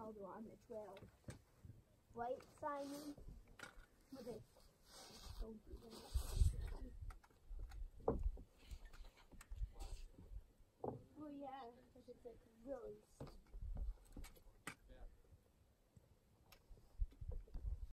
Ronaldo on the trail. Right, Simon? Okay. Don't do that. Oh yeah, because it's like really